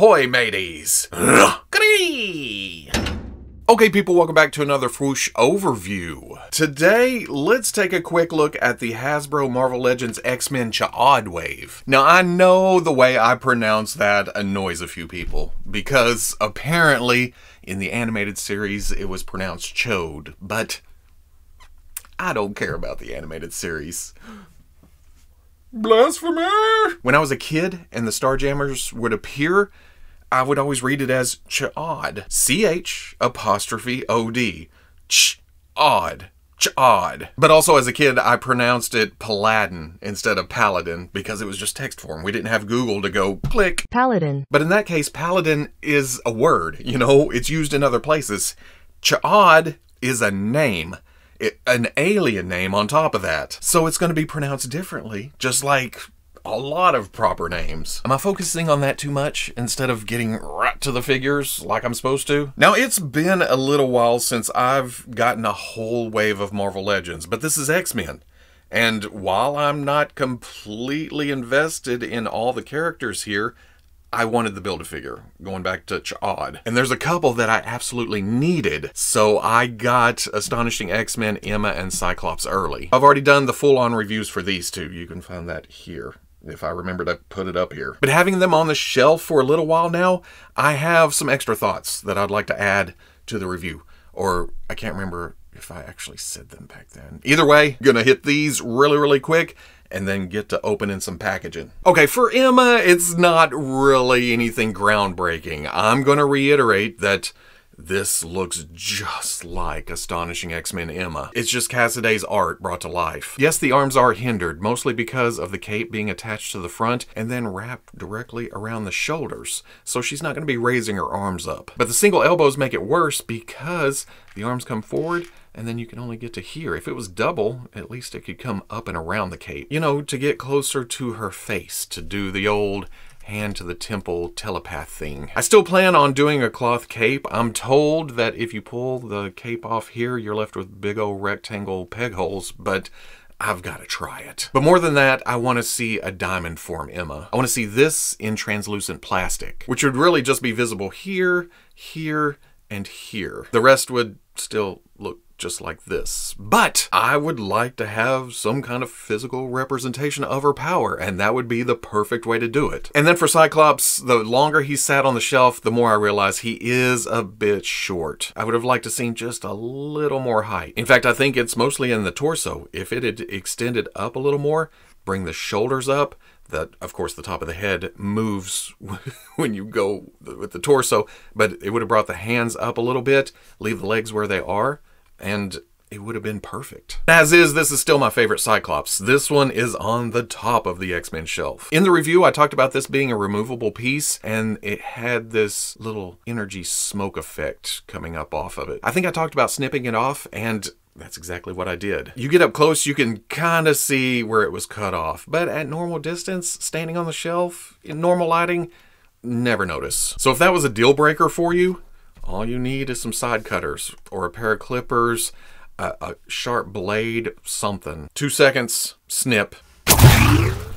Ahoy, mateys! Okay, people, welcome back to another Fwoosh overview. Today, let's take a quick look at the Hasbro Marvel Legends X-Men Ch'od Wave. Now, I know the way I pronounce that annoys a few people, because apparently, in the animated series, it was pronounced Chode, but I don't care about the animated series. Blasphemy! When I was a kid and the Starjammers would appear, I would always read it as Ch'od. C-H apostrophe O-D. Ch-odd. Ch'od. But also as a kid, I pronounced it Paladin instead of Paladin because it was just text form. We didn't have Google to go click. Paladin. But in that case, Paladin is a word. You know, it's used in other places. Ch'od is a name an alien name on top of that. So it's going to be pronounced differently, just like a lot of proper names. Am I focusing on that too much instead of getting right to the figures like I'm supposed to? Now, it's been a little while since I've gotten a whole wave of Marvel Legends, but this is X-Men. And while I'm not completely invested in all the characters here, I wanted the Build-A-Figure, going back to Ch'od. And there's a couple that I absolutely needed, so I got Astonishing X-Men, Emma, and Cyclops early. I've already done the full-on reviews for these two. You can find that here if I remember to put it up here. But having them on the shelf for a little while now, I have some extra thoughts that I'd like to add to the review. Or I can't remember if I actually said them back then. Either way, gonna hit these really, really quick and then get to opening some packaging. Okay, for Emma, it's not really anything groundbreaking. I'm to reiterate that this looks just like Astonishing X-Men Emma. It's just Cassaday's art brought to life. Yes, the arms are hindered, mostly because of the cape being attached to the front and then wrapped directly around the shoulders, so she's not going to be raising her arms up. But the single elbows make it worse because the arms come forward and then you can only get to here. If it was double, at least it could come up and around the cape. You know, to get closer to her face, to do the old hand to the temple telepath thing. I still plan on doing a cloth cape. I'm told that if you pull the cape off here, you're left with big old rectangle peg holes, but I've got to try it. But more than that, I want to see a diamond form Emma. I want to see this in translucent plastic, which would really just be visible here, here, and here. The rest would still look just like this. But I would like to have some kind of physical representation of her power, and that would be the perfect way to do it. And then for Cyclops, the longer he sat on the shelf, the more I realized he is a bit short. I would have liked to seen just a little more height. In fact, I think it's mostly in the torso. If it had extended up a little more, bring the shoulders up, that of course the top of the head moves when you go with the torso but it would have brought the hands up a little bit leave the legs where they are and it would have been perfect. As is, this is still my favorite Cyclops. This one is on the top of the X-Men shelf. In the review, I talked about this being a removable piece, and it had this little energy smoke effect coming up off of it. I think I talked about snipping it off, and that's exactly what I did. You get up close, you can kind of see where it was cut off, but at normal distance, standing on the shelf, in normal lighting, never notice. So if that was a deal breaker for you, all you need is some side cutters or a pair of clippers, a, a sharp blade, something. Two seconds, snip,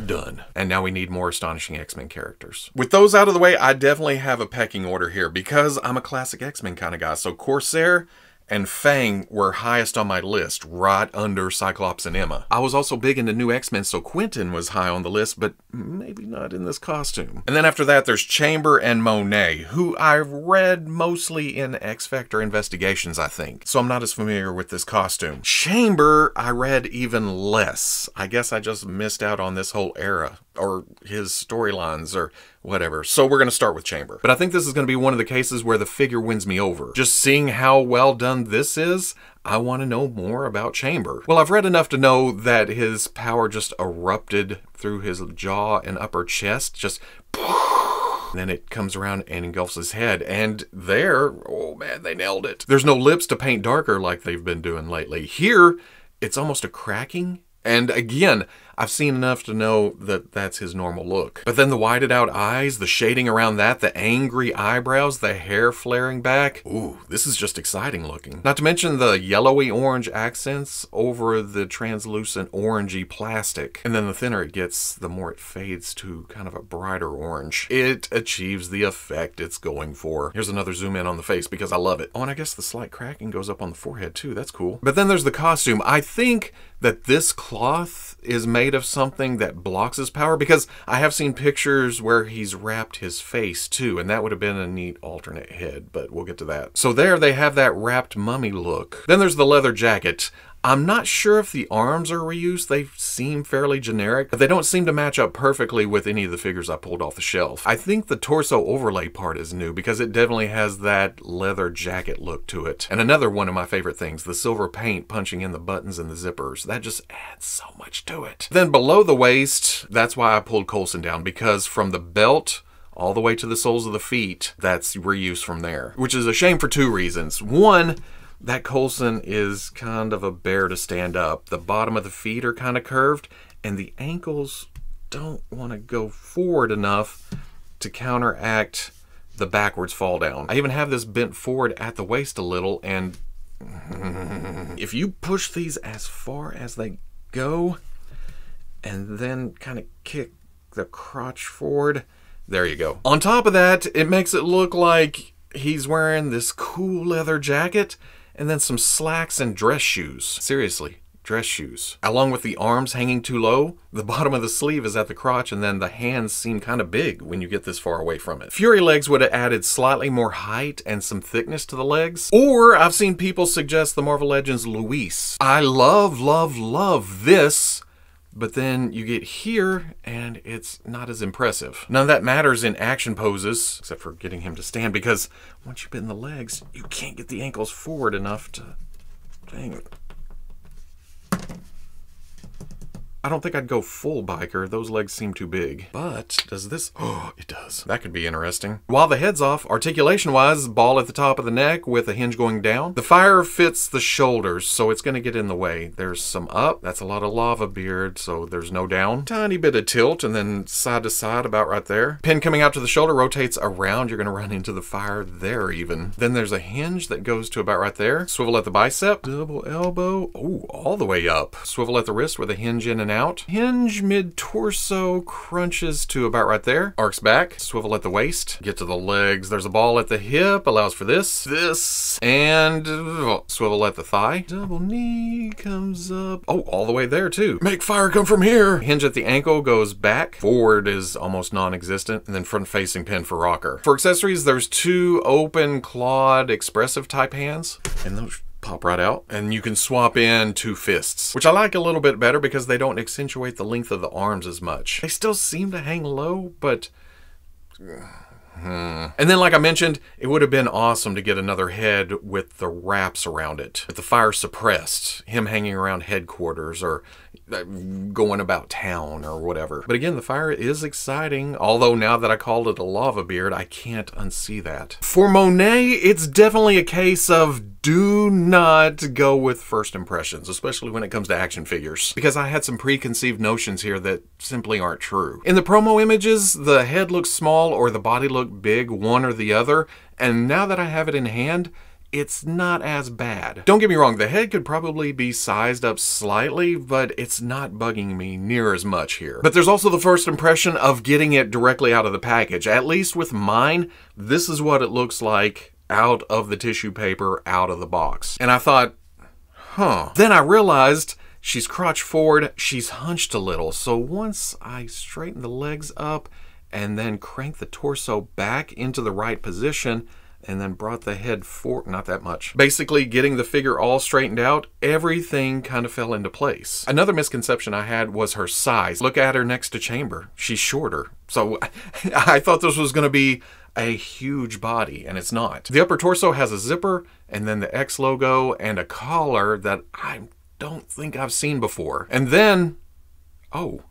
done. And now we need more Astonishing X-Men characters. With those out of the way, I definitely have a pecking order here because I'm a classic X-Men kind of guy. So Corsair, and Fang were highest on my list, right under Cyclops and Emma. I was also big into new X-Men, so Quentin was high on the list, but maybe not in this costume. And then after that, there's Chamber and Monet, who I've read mostly in X-Factor investigations, I think, so I'm not as familiar with this costume. Chamber, I read even less. I guess I just missed out on this whole era or his storylines or whatever. So we're going to start with Chamber. But I think this is going to be one of the cases where the figure wins me over. Just seeing how well done this is, I want to know more about Chamber. Well, I've read enough to know that his power just erupted through his jaw and upper chest, just then it comes around and engulfs his head. And there, oh man, they nailed it. There's no lips to paint darker like they've been doing lately. Here, it's almost a cracking and again, I've seen enough to know that that's his normal look. But then the whited out eyes, the shading around that, the angry eyebrows, the hair flaring back. Ooh, this is just exciting looking. Not to mention the yellowy orange accents over the translucent orangey plastic. And then the thinner it gets, the more it fades to kind of a brighter orange. It achieves the effect it's going for. Here's another zoom in on the face because I love it. Oh, and I guess the slight cracking goes up on the forehead too. That's cool. But then there's the costume. I think that this cloth is made of something that blocks his power because I have seen pictures where he's wrapped his face too, and that would have been a neat alternate head, but we'll get to that. So there they have that wrapped mummy look. Then there's the leather jacket. I'm not sure if the arms are reused. They seem fairly generic, but they don't seem to match up perfectly with any of the figures I pulled off the shelf. I think the torso overlay part is new because it definitely has that leather jacket look to it. And another one of my favorite things, the silver paint punching in the buttons and the zippers. That just adds so much to it. Then below the waist, that's why I pulled Coulson down because from the belt all the way to the soles of the feet, that's reuse from there. Which is a shame for two reasons. One, that Coulson is kind of a bear to stand up. The bottom of the feet are kind of curved, and the ankles don't want to go forward enough to counteract the backwards fall down. I even have this bent forward at the waist a little, and if you push these as far as they go, and then kind of kick the crotch forward, there you go. On top of that, it makes it look like he's wearing this cool leather jacket and then some slacks and dress shoes. Seriously, dress shoes. Along with the arms hanging too low, the bottom of the sleeve is at the crotch and then the hands seem kind of big when you get this far away from it. Fury legs would have added slightly more height and some thickness to the legs. Or I've seen people suggest the Marvel Legends Luis. I love, love, love this but then you get here and it's not as impressive. None of that matters in action poses, except for getting him to stand, because once you bend the legs, you can't get the ankles forward enough to... Dang. I don't think I'd go full biker. Those legs seem too big. But does this? Oh, it does. That could be interesting. While the head's off, articulation-wise, ball at the top of the neck with a hinge going down. The fire fits the shoulders, so it's going to get in the way. There's some up. That's a lot of lava beard, so there's no down. Tiny bit of tilt, and then side to side about right there. Pin coming out to the shoulder rotates around. You're going to run into the fire there even. Then there's a hinge that goes to about right there. Swivel at the bicep. Double elbow. Oh, all the way up. Swivel at the wrist with a hinge in and out. Hinge mid-torso crunches to about right there. Arcs back, swivel at the waist, get to the legs. There's a ball at the hip, allows for this, this, and swivel at the thigh. Double knee comes up. Oh, all the way there too. Make fire come from here. Hinge at the ankle goes back. Forward is almost non-existent. And then front-facing pin for rocker. For accessories, there's two open clawed expressive type hands. And those pop right out and you can swap in two fists which I like a little bit better because they don't accentuate the length of the arms as much they still seem to hang low but Hmm. And then, like I mentioned, it would have been awesome to get another head with the wraps around it, with the fire suppressed, him hanging around headquarters or going about town or whatever. But again, the fire is exciting, although now that I called it a lava beard, I can't unsee that. For Monet, it's definitely a case of do not go with first impressions, especially when it comes to action figures, because I had some preconceived notions here that simply aren't true. In the promo images, the head looks small or the body looked big, one or the other, and now that I have it in hand, it's not as bad. Don't get me wrong, the head could probably be sized up slightly, but it's not bugging me near as much here. But there's also the first impression of getting it directly out of the package. At least with mine, this is what it looks like out of the tissue paper, out of the box. And I thought, huh. Then I realized she's crotch forward, she's hunched a little. So once I straighten the legs up and then crank the torso back into the right position, and then brought the head forward, not that much. Basically, getting the figure all straightened out, everything kind of fell into place. Another misconception I had was her size. Look at her next to Chamber. She's shorter. So I thought this was going to be a huge body, and it's not. The upper torso has a zipper, and then the X logo, and a collar that I don't think I've seen before. And then, oh,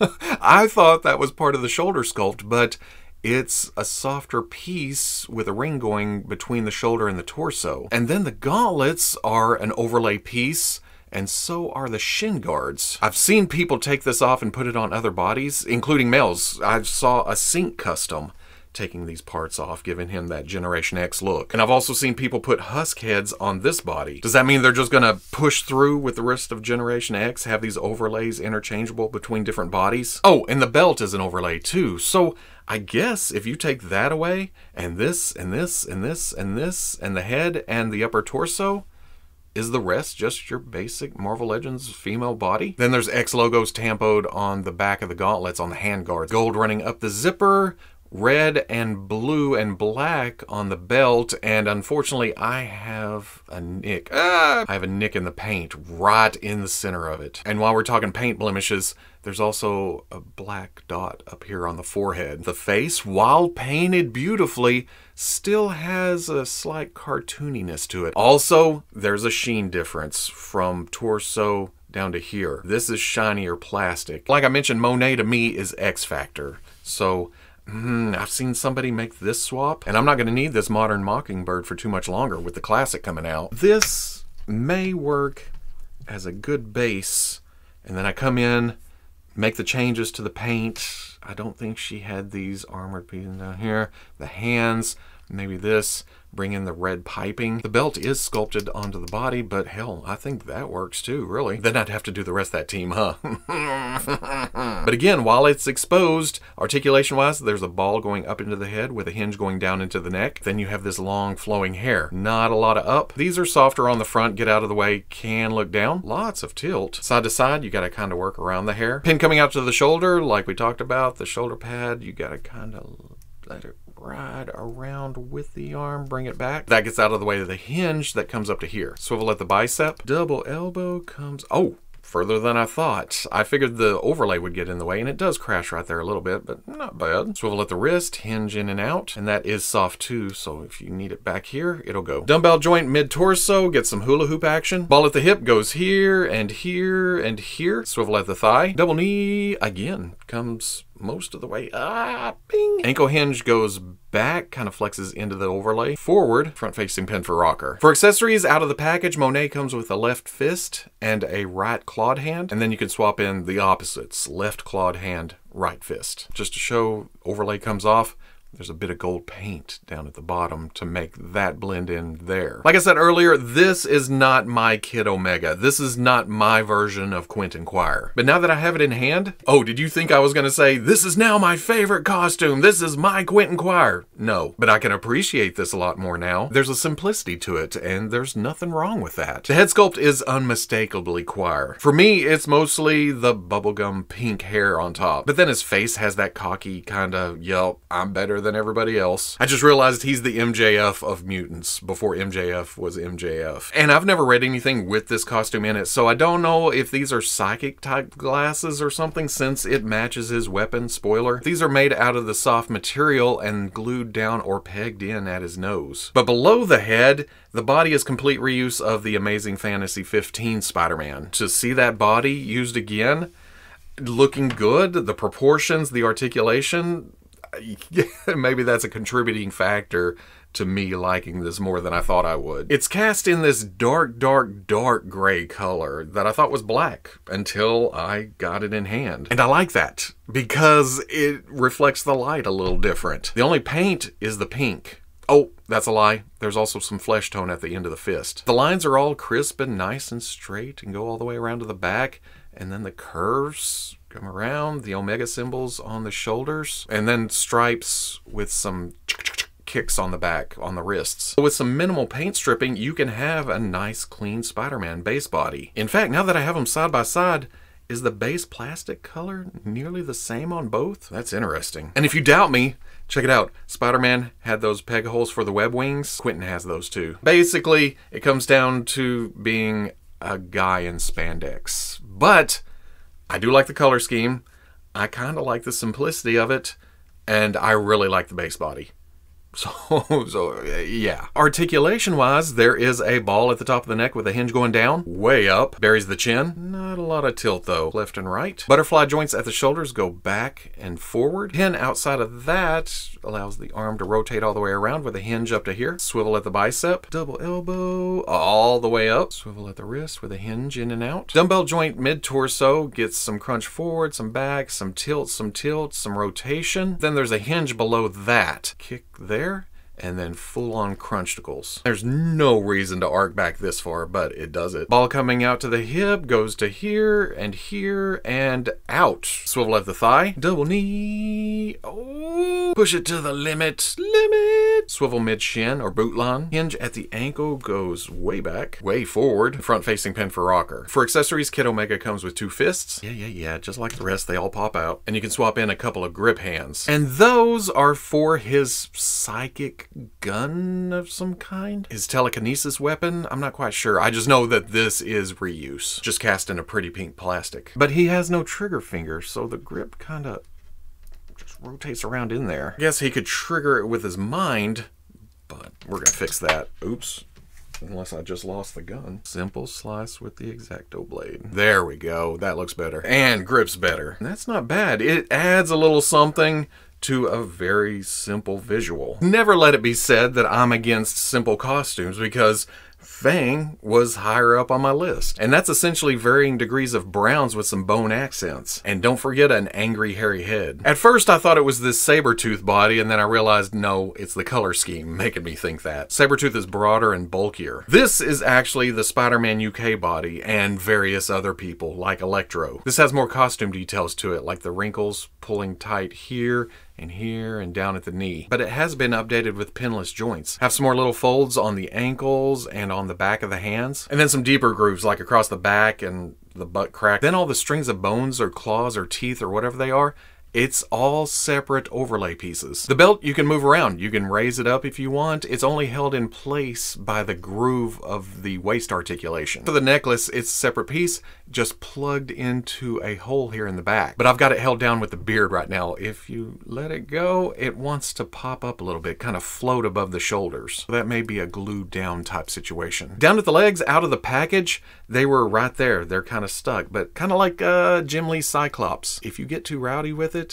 I thought that was part of the shoulder sculpt, but it's a softer piece with a ring going between the shoulder and the torso. And then the gauntlets are an overlay piece and so are the shin guards. I've seen people take this off and put it on other bodies, including males. I saw a Synch custom taking these parts off, giving him that Generation X look. And I've also seen people put husk heads on this body. Does that mean they're just gonna push through with the rest of Generation X, have these overlays interchangeable between different bodies? Oh, and the belt is an overlay too. So I guess if you take that away, and this, and this, and this, and this, and the head, and the upper torso, is the rest just your basic Marvel Legends female body? Then there's X logos tampoed on the back of the gauntlets on the handguards. Gold running up the zipper, red and blue and black on the belt and unfortunately I have a nick. Ah, I have a nick in the paint right in the center of it. And while we're talking paint blemishes, there's also a black dot up here on the forehead. The face, while painted beautifully, still has a slight cartooniness to it. Also, there's a sheen difference from torso down to here. This is shinier plastic. Like I mentioned, Monet to me is X Factor. So Mm, I've seen somebody make this swap, and I'm not going to need this modern Mockingbird for too much longer with the classic coming out. This may work as a good base, and then I come in, make the changes to the paint. I don't think she had these armored pieces down here. The hands, maybe this bring in the red piping. The belt is sculpted onto the body, but hell, I think that works too, really. Then I'd have to do the rest of that team, huh? but again, while it's exposed, articulation-wise, there's a ball going up into the head with a hinge going down into the neck. Then you have this long flowing hair. Not a lot of up. These are softer on the front, get out of the way, can look down. Lots of tilt. Side to side, you gotta kind of work around the hair. Pin coming out to the shoulder, like we talked about, the shoulder pad, you gotta kind of let it ride around with the arm, bring it back. That gets out of the way of the hinge that comes up to here. Swivel at the bicep, double elbow comes, oh, further than I thought. I figured the overlay would get in the way, and it does crash right there a little bit, but not bad. Swivel at the wrist, hinge in and out, and that is soft too, so if you need it back here, it'll go. Dumbbell joint mid-torso, get some hula hoop action. Ball at the hip goes here, and here, and here. Swivel at the thigh. Double knee, again, comes most of the way up. Bing. Ankle hinge goes back, kind of flexes into the overlay. Forward, front-facing pin for rocker. For accessories, out of the package, Monet comes with a left fist and a right clawed hand. And then you can swap in the opposites, left clawed hand, right fist. Just to show overlay comes off, there's a bit of gold paint down at the bottom to make that blend in there. Like I said earlier, this is not my Kid Omega. This is not my version of Quentin Quire. But now that I have it in hand, oh, did you think I was gonna say, this is now my favorite costume, this is my Quentin Quire? No, but I can appreciate this a lot more now. There's a simplicity to it, and there's nothing wrong with that. The head sculpt is unmistakably Quire. For me, it's mostly the bubblegum pink hair on top, but then his face has that cocky kind of, yelp, I'm better everybody else. I just realized he's the MJF of mutants before MJF was MJF. And I've never read anything with this costume in it, so I don't know if these are psychic type glasses or something since it matches his weapon, spoiler. These are made out of the soft material and glued down or pegged in at his nose. But below the head, the body is complete reuse of the Amazing Fantasy 15 Spider-Man. To see that body used again, looking good, the proportions, the articulation, maybe that's a contributing factor to me liking this more than I thought I would. It's cast in this dark, dark, dark gray color that I thought was black until I got it in hand. And I like that because it reflects the light a little different. The only paint is the pink. Oh, that's a lie. There's also some flesh tone at the end of the fist. The lines are all crisp and nice and straight and go all the way around to the back. And then the curves come around, the omega symbols on the shoulders, and then stripes with some kicks on the back, on the wrists. With some minimal paint stripping, you can have a nice clean Spider-Man base body. In fact, now that I have them side by side, is the base plastic color nearly the same on both? That's interesting. And if you doubt me, check it out. Spider-Man had those peg holes for the web wings. Quentin has those too. Basically, it comes down to being a guy in spandex. But I do like the color scheme. I kind of like the simplicity of it, and I really like the base body. So, so yeah. Articulation wise, there is a ball at the top of the neck with a hinge going down, way up, buries the chin. Not a lot of tilt though, left and right. Butterfly joints at the shoulders go back and forward. Pin outside of that allows the arm to rotate all the way around with a hinge up to here. Swivel at the bicep, double elbow all the way up. Swivel at the wrist with a hinge in and out. Dumbbell joint mid torso gets some crunch forward, some back, some tilt, some tilt, some rotation. Then there's a hinge below that. Kick there and then full on crunchicles. There's no reason to arc back this far, but it does it. Ball coming out to the hip, goes to here and here and out. Swivel at the thigh, double knee, oh, push it to the limit, limit. Swivel mid shin or boot line. Hinge at the ankle goes way back, way forward. Front facing pin for rocker. For accessories, Kid Omega comes with two fists. Yeah, yeah, yeah, just like the rest, they all pop out. And you can swap in a couple of grip hands. And those are for his psychic gun of some kind? His telekinesis weapon? I'm not quite sure. I just know that this is reuse, just cast in a pretty pink plastic. But he has no trigger finger, so the grip kind of just rotates around in there. I guess he could trigger it with his mind, but we're gonna fix that. Oops. Unless I just lost the gun. Simple slice with the X-Acto blade. There we go. That looks better. And grips better. That's not bad. It adds a little something to a very simple visual. Never let it be said that I'm against simple costumes because Fang was higher up on my list. And that's essentially varying degrees of browns with some bone accents. And don't forget an angry hairy head. At first I thought it was this Sabretooth body and then I realized no, it's the color scheme making me think that. Sabretooth is broader and bulkier. This is actually the Spider-Man UK body and various other people like Electro. This has more costume details to it like the wrinkles pulling tight here and here and down at the knee. But it has been updated with pinless joints. Have some more little folds on the ankles and on the back of the hands. And then some deeper grooves like across the back and the butt crack. Then all the strings of bones or claws or teeth or whatever they are it's all separate overlay pieces. The belt you can move around. You can raise it up if you want. It's only held in place by the groove of the waist articulation. For the necklace, it's a separate piece, just plugged into a hole here in the back. But I've got it held down with the beard right now. If you let it go, it wants to pop up a little bit, kind of float above the shoulders. So that may be a glued down type situation. Down at the legs, out of the package, they were right there. They're kind of stuck, but kind of like uh, Jim Lee Cyclops. If you get too rowdy with it,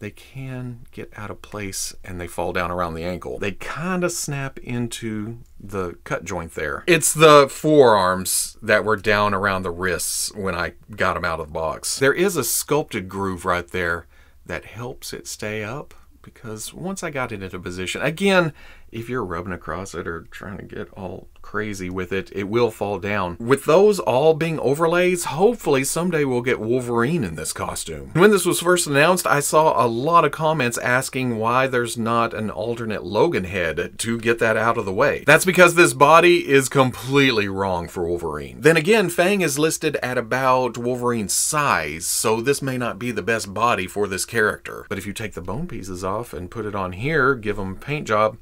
they can get out of place and they fall down around the ankle. They kind of snap into the cut joint there. It's the forearms that were down around the wrists when I got them out of the box. There is a sculpted groove right there that helps it stay up because once I got it into position, again, if you're rubbing across it or trying to get all crazy with it, it will fall down. With those all being overlays, hopefully someday we'll get Wolverine in this costume. When this was first announced, I saw a lot of comments asking why there's not an alternate Logan head to get that out of the way. That's because this body is completely wrong for Wolverine. Then again, Fang is listed at about Wolverine's size, so this may not be the best body for this character. But if you take the bone pieces off and put it on here, give him a paint job,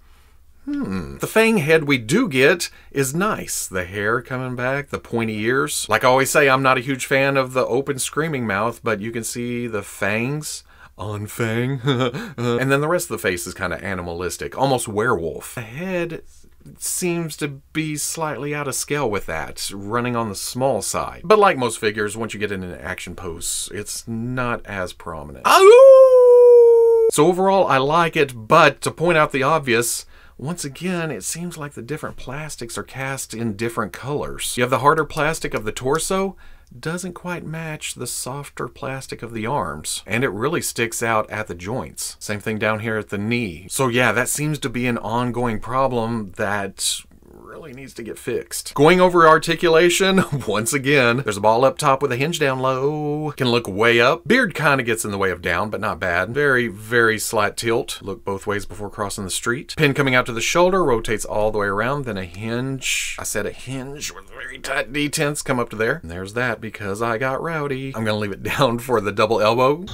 Hmm. The fang head we do get is nice. The hair coming back, the pointy ears. Like I always say, I'm not a huge fan of the open screaming mouth, but you can see the fangs on Fang. and then the rest of the face is kind of animalistic, almost werewolf. The head seems to be slightly out of scale with that, running on the small side. But like most figures, once you get in an action pose, it's not as prominent. So overall, I like it, but to point out the obvious, once again, it seems like the different plastics are cast in different colors. You have the harder plastic of the torso, doesn't quite match the softer plastic of the arms, and it really sticks out at the joints. Same thing down here at the knee. So yeah, that seems to be an ongoing problem that really needs to get fixed. Going over articulation, once again, there's a ball up top with a hinge down low. Can look way up. Beard kind of gets in the way of down, but not bad. Very, very slight tilt. Look both ways before crossing the street. Pin coming out to the shoulder, rotates all the way around, then a hinge. I said a hinge with very tight detents come up to there. And there's that because I got rowdy. I'm gonna leave it down for the double elbow.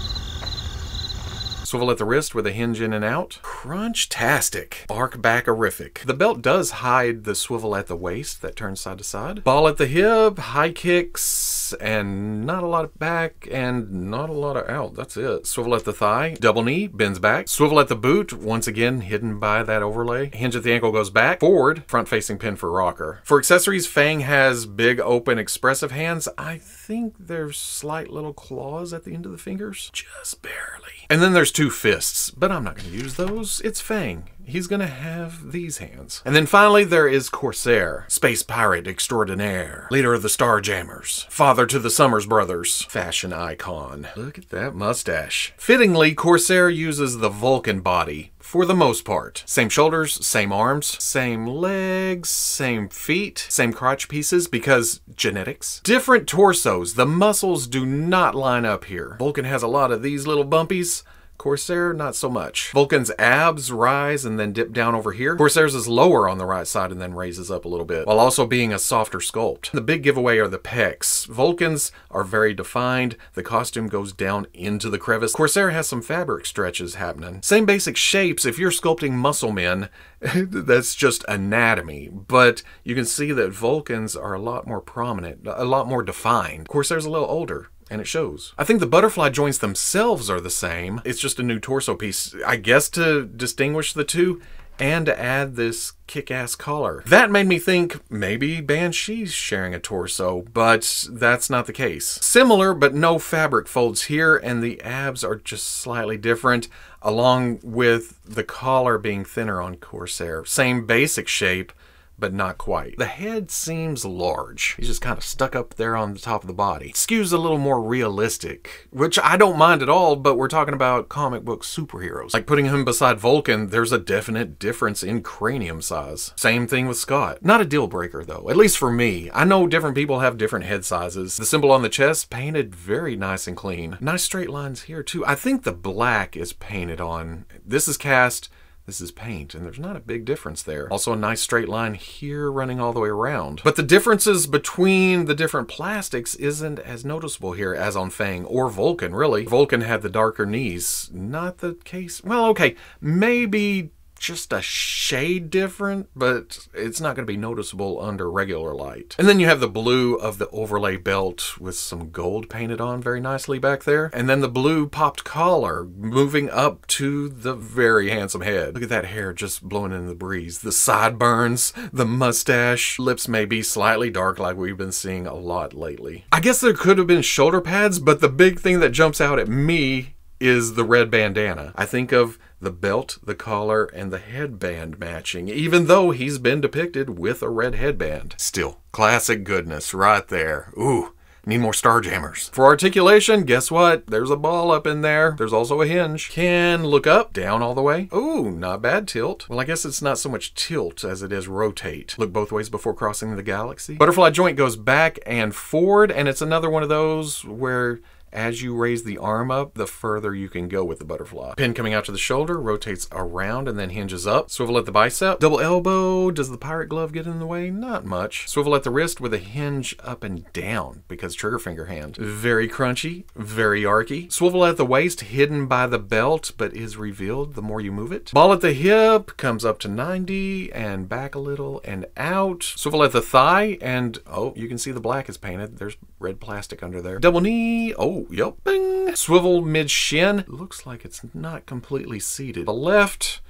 Swivel at the wrist with a hinge in and out. Crunch-tastic. Arc backerific. The belt does hide the swivel at the waist that turns side to side. Ball at the hip, high kicks, and not a lot of back, and not a lot of out. That's it. Swivel at the thigh, double knee, bends back. Swivel at the boot, once again hidden by that overlay. Hinge at the ankle goes back. Forward, front-facing pin for rocker. For accessories, Fang has big, open, expressive hands. I think there's slight little claws at the end of the fingers. Just barely. And then there's two fists, but I'm not going to use those. It's Fang. He's going to have these hands. And then finally, there is Corsair, space pirate extraordinaire, leader of the Starjammers, father to the Summers brothers, fashion icon. Look at that mustache. Fittingly, Corsair uses the Vulcan body for the most part. Same shoulders, same arms, same legs, same feet, same crotch pieces because genetics. Different torsos. The muscles do not line up here. Vulcan has a lot of these little bumpies. Corsair, not so much. Vulcan's abs rise and then dip down over here. Corsair's is lower on the right side and then raises up a little bit, while also being a softer sculpt. The big giveaway are the pecs. Vulcan's are very defined. The costume goes down into the crevice. Corsair has some fabric stretches happening. Same basic shapes. If you're sculpting muscle men, that's just anatomy. But you can see that Vulcan's are a lot more prominent, a lot more defined. Corsair's a little older and it shows. I think the butterfly joints themselves are the same. It's just a new torso piece, I guess to distinguish the two and to add this kick-ass collar. That made me think maybe Banshee's sharing a torso, but that's not the case. Similar, but no fabric folds here, and the abs are just slightly different, along with the collar being thinner on Corsair. Same basic shape, but not quite. The head seems large. He's just kind of stuck up there on the top of the body. Skews a little more realistic, which I don't mind at all, but we're talking about comic book superheroes. Like putting him beside Vulcan, there's a definite difference in cranium size. Same thing with Scott. Not a deal breaker though, at least for me. I know different people have different head sizes. The symbol on the chest, painted very nice and clean. Nice straight lines here too. I think the black is painted on. This is cast this is paint, and there's not a big difference there. Also a nice straight line here running all the way around. But the differences between the different plastics isn't as noticeable here as on Fang or Vulcan, really. Vulcan had the darker knees. Not the case. Well, okay, maybe just a shade different, but it's not going to be noticeable under regular light. And then you have the blue of the overlay belt with some gold painted on very nicely back there. And then the blue popped collar moving up to the very handsome head. Look at that hair just blowing in the breeze. The sideburns, the mustache, lips may be slightly dark like we've been seeing a lot lately. I guess there could have been shoulder pads, but the big thing that jumps out at me is the red bandana. I think of the belt, the collar, and the headband matching, even though he's been depicted with a red headband. Still, classic goodness right there. Ooh. Need more Starjammers. For articulation, guess what? There's a ball up in there. There's also a hinge. Can look up, down all the way. Ooh, not bad tilt. Well, I guess it's not so much tilt as it is rotate. Look both ways before crossing the galaxy. Butterfly joint goes back and forward, and it's another one of those where as you raise the arm up, the further you can go with the butterfly. Pin coming out to the shoulder, rotates around and then hinges up. Swivel at the bicep. Double elbow. Does the pirate glove get in the way? Not much. Swivel at the wrist with a hinge up and down because trigger finger hand. Very crunchy, very archy. Swivel at the waist, hidden by the belt, but is revealed the more you move it. Ball at the hip, comes up to 90 and back a little and out. Swivel at the thigh and, oh, you can see the black is painted. There's red plastic under there. Double knee. Oh, yep. Bing. Swivel mid shin. Looks like it's not completely seated. The left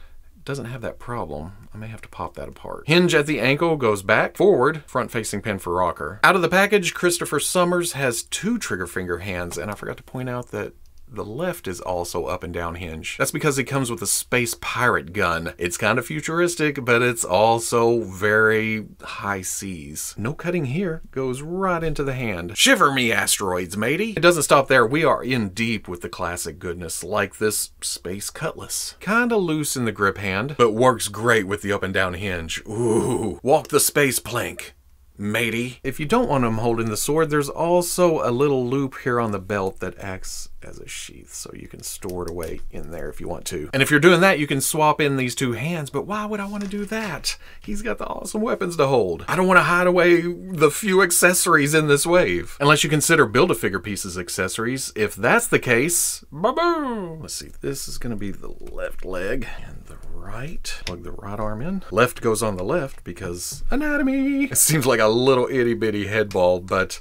doesn't have that problem. I may have to pop that apart. Hinge at the ankle goes back, forward, front facing pin for rocker. Out of the package, Christopher Summers has two trigger finger hands, and I forgot to point out that the left is also up and down hinge. That's because it comes with a space pirate gun. It's kind of futuristic, but it's also very high seas. No cutting here. Goes right into the hand. Shiver me asteroids, matey. It doesn't stop there. We are in deep with the classic goodness, like this space cutlass. Kinda loose in the grip hand, but works great with the up and down hinge. Ooh. Walk the space plank. Matey. If you don't want him holding the sword, there's also a little loop here on the belt that acts as a sheath, so you can store it away in there if you want to. And if you're doing that, you can swap in these two hands, but why would I want to do that? He's got the awesome weapons to hold. I don't want to hide away the few accessories in this wave. Unless you consider Build-A-Figure pieces accessories. If that's the case, ba-boom! Let's see, this is going to be the left leg, and the right. Plug the right arm in. Left goes on the left because anatomy. It seems like a little itty bitty head ball, but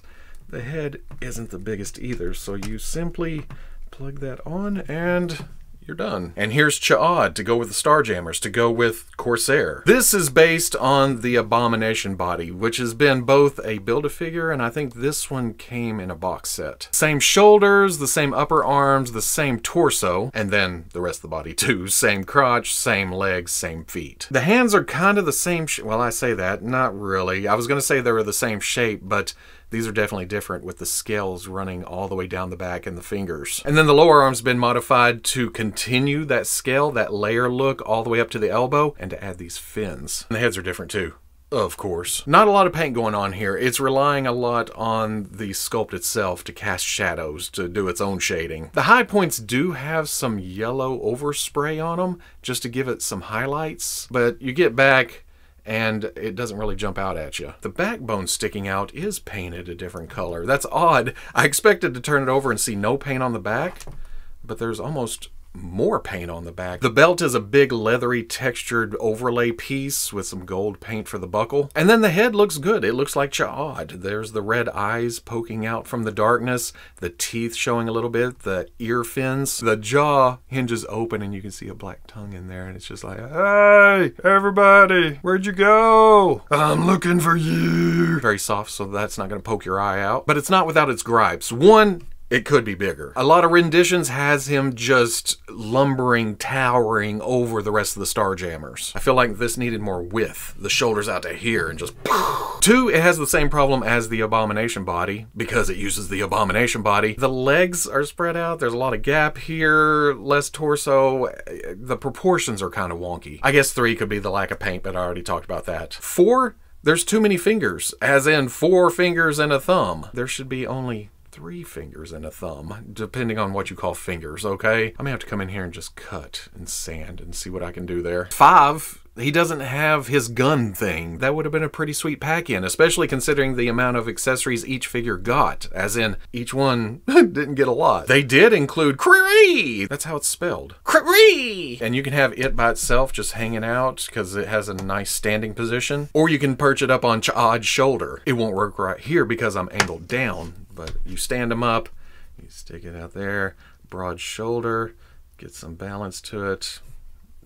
the head isn't the biggest either. So you simply plug that on and you're done. And here's Ch'od to go with the Starjammers, to go with Corsair. This is based on the Abomination body, which has been both a Build-A-Figure, and I think this one came in a box set. Same shoulders, the same upper arms, the same torso, and then the rest of the body too. Same crotch, same legs, same feet. The hands are kind of the same, well I say that, not really. I was going to say they were the same shape, but these are definitely different with the scales running all the way down the back and the fingers. And then the lower arm's been modified to continue that scale, that layer look all the way up to the elbow and to add these fins. And the heads are different too. Of course. Not a lot of paint going on here. It's relying a lot on the sculpt itself to cast shadows, to do its own shading. The high points do have some yellow overspray on them, just to give it some highlights, but you get back and it doesn't really jump out at you. The backbone sticking out is painted a different color. That's odd. I expected to turn it over and see no paint on the back, but there's almost more paint on the back. The belt is a big leathery textured overlay piece with some gold paint for the buckle. And then the head looks good. It looks like Ch'od. There's the red eyes poking out from the darkness, the teeth showing a little bit, the ear fins. The jaw hinges open and you can see a black tongue in there and it's just like, hey, everybody, where'd you go? I'm looking for you. Very soft so that's not going to poke your eye out. But it's not without its gripes. One, it could be bigger. A lot of renditions has him just lumbering, towering over the rest of the Starjammers. I feel like this needed more width. The shoulders out to here and just... Two, it has the same problem as the Abomination body because it uses the Abomination body. The legs are spread out. There's a lot of gap here, less torso. The proportions are kind of wonky. I guess three could be the lack of paint, but I already talked about that. Four, there's too many fingers, as in four fingers and a thumb. There should be only three fingers and a thumb, depending on what you call fingers, okay? I may have to come in here and just cut and sand and see what I can do there. Five, he doesn't have his gun thing. That would have been a pretty sweet pack-in, especially considering the amount of accessories each figure got, as in, each one didn't get a lot. They did include Cr'reee! That's how it's spelled. Cr'reee! And you can have it by itself just hanging out, because it has a nice standing position, or you can perch it up on Ch'od's shoulder. It won't work right here because I'm angled down, but you stand them up, you stick it out there, broad shoulder, get some balance to it.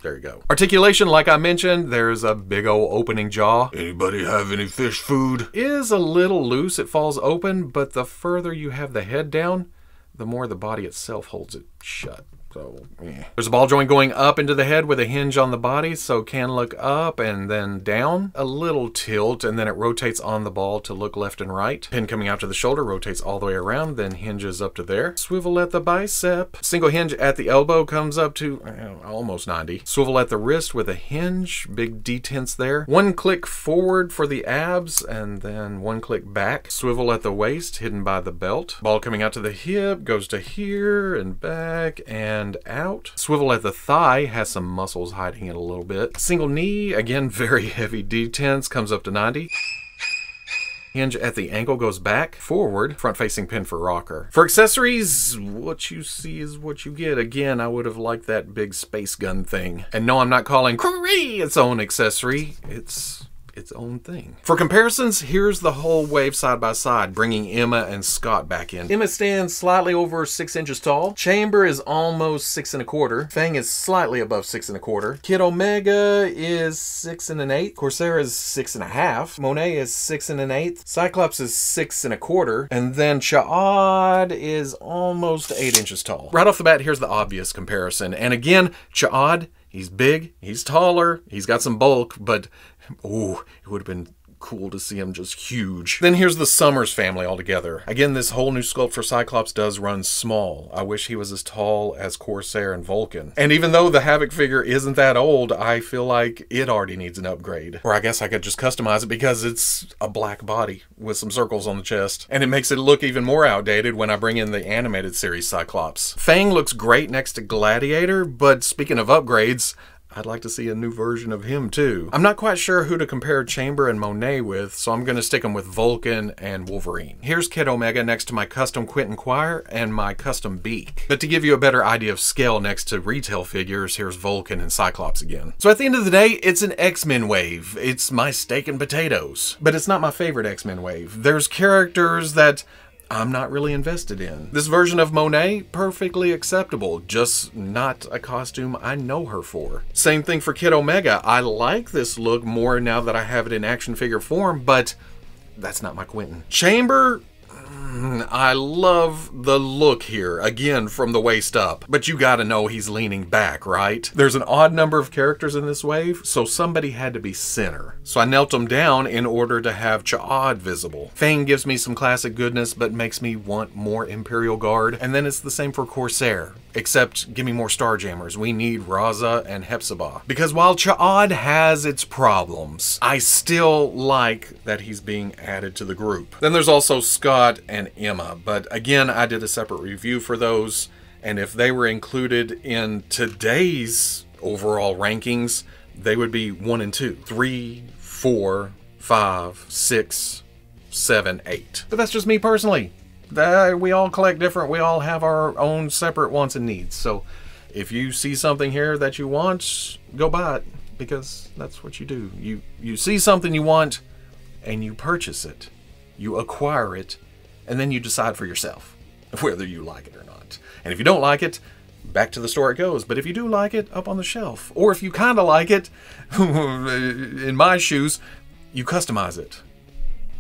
There you go. Articulation, like I mentioned, there's a big old opening jaw. Anybody have any fish food? Is a little loose, it falls open, but the further you have the head down, the more the body itself holds it shut. So, eh. There's a ball joint going up into the head with a hinge on the body, so can look up and then down. A little tilt, and then it rotates on the ball to look left and right. Pin coming out to the shoulder rotates all the way around, then hinges up to there. Swivel at the bicep. Single hinge at the elbow comes up to uh, almost 90. Swivel at the wrist with a hinge, big detents there. One click forward for the abs, and then one click back. Swivel at the waist, hidden by the belt. Ball coming out to the hip, goes to here and back, and and out. Swivel at the thigh has some muscles hiding it a little bit. Single knee, again, very heavy detents, comes up to 90 hinge at the ankle goes back, forward, front facing pin for rocker. For accessories, what you see is what you get. Again, I would have liked that big space gun thing. And no, I'm not calling Cr'reee its own accessory. It's its own thing. For comparisons, here's the whole wave side by side, bringing Emma and Scott back in. Emma stands slightly over six inches tall. Chamber is almost six and a quarter. Fang is slightly above six and a quarter. Kid Omega is six and an eighth. Corsair is six and a half. Monet is six and an eighth. Cyclops is six and a quarter. And then Ch'od is almost eight inches tall. Right off the bat, here's the obvious comparison. And again, Ch'od He's big, he's taller, he's got some bulk, but oh, it would have been cool to see him just huge. Then here's the Summers family altogether. Again, this whole new sculpt for Cyclops does run small. I wish he was as tall as Corsair and Vulcan. And even though the Havoc figure isn't that old, I feel like it already needs an upgrade. Or I guess I could just customize it because it's a black body with some circles on the chest. And it makes it look even more outdated when I bring in the animated series Cyclops. Fang looks great next to Gladiator, but speaking of upgrades, I'd like to see a new version of him too. I'm not quite sure who to compare Chamber and Monet with, so I'm going to stick them with Vulcan and Wolverine. Here's Kid Omega next to my custom Quentin Quire and my custom Beak. But to give you a better idea of scale next to retail figures, here's Vulcan and Cyclops again. So at the end of the day, it's an X-Men wave. It's my steak and potatoes. But it's not my favorite X-Men wave. There's characters that I'm not really invested in. This version of Monet, perfectly acceptable, just not a costume I know her for. Same thing for Kid Omega. I like this look more now that I have it in action figure form, but that's not my Quentin. Chamber, Mm, I love the look here, again from the waist up, but you gotta know he's leaning back, right? There's an odd number of characters in this wave, so somebody had to be center. So I knelt him down in order to have Ch'od visible. Fang gives me some classic goodness, but makes me want more Imperial Guard, and then it's the same for Corsair. Except, give me more Starjammers. We need Raza and Hepzibah. Because while Ch'od has its problems, I still like that he's being added to the group. Then there's also Scott and Emma, but again, I did a separate review for those, and if they were included in today's overall rankings, they would be one and two, three, four, five, six, seven, eight. But that's just me personally that we all collect different. We all have our own separate wants and needs. So if you see something here that you want, go buy it because that's what you do. You you see something you want and you purchase it. You acquire it and then you decide for yourself whether you like it or not. And if you don't like it, back to the store it goes. But if you do like it, up on the shelf. Or if you kind of like it, in my shoes, you customize it.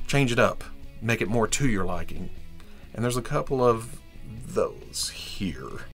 Change it up. Make it more to your liking. And there's a couple of those here.